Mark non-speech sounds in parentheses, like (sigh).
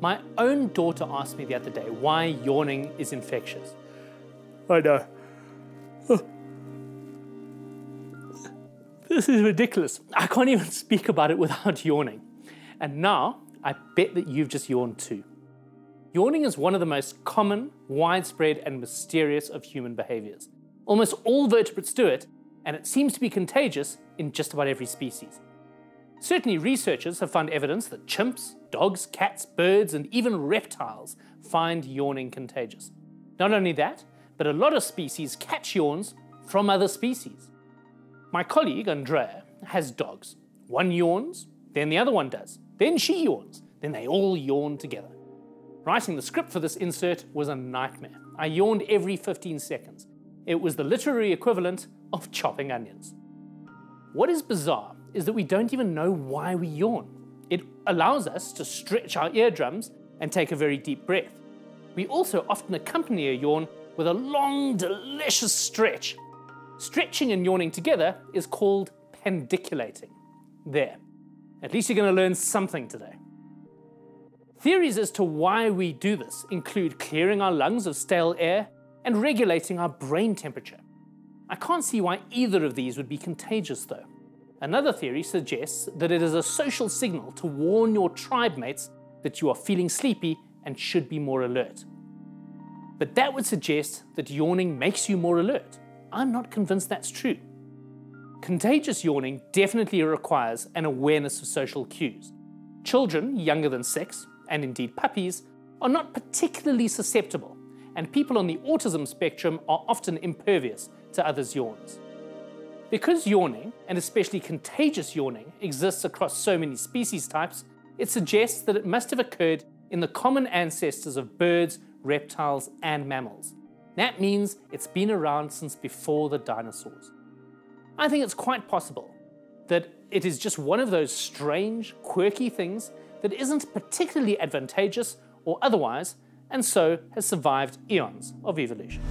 My own daughter asked me the other day why yawning is infectious. I know. This is ridiculous. I can't even speak about it without (laughs) yawning. And now, I bet that you've just yawned too. Yawning is one of the most common, widespread, and mysterious of human behaviors. Almost all vertebrates do it, and it seems to be contagious in just about every species. Certainly, researchers have found evidence that chimps, dogs, cats, birds, and even reptiles find yawning contagious. Not only that, but a lot of species catch yawns from other species. My colleague, Andrea, has dogs. One yawns, then the other one does. Then she yawns, then they all yawn together. Writing the script for this insert was a nightmare. I yawned every 15 seconds. It was the literary equivalent of chopping onions. What is bizarre is that we don't even know why we yawn. It allows us to stretch our eardrums and take a very deep breath. We also often accompany a yawn with a long, delicious stretch. Stretching and yawning together is called pandiculating. There. At least you're going to learn something today. Theories as to why we do this include clearing our lungs of stale air and regulating our brain temperature. I can't see why either of these would be contagious though. Another theory suggests that it is a social signal to warn your tribe mates that you are feeling sleepy and should be more alert. But that would suggest that yawning makes you more alert. I'm not convinced that's true. Contagious yawning definitely requires an awareness of social cues. Children younger than six, and indeed puppies, are not particularly susceptible, and people on the autism spectrum are often impervious to others' yawns. Because yawning, and especially contagious yawning, exists across so many species types, it suggests that it must have occurred in the common ancestors of birds, reptiles, and mammals. That means it's been around since before the dinosaurs. I think it's quite possible that it is just one of those strange, quirky things that isn't particularly advantageous or otherwise, and so has survived eons of evolution.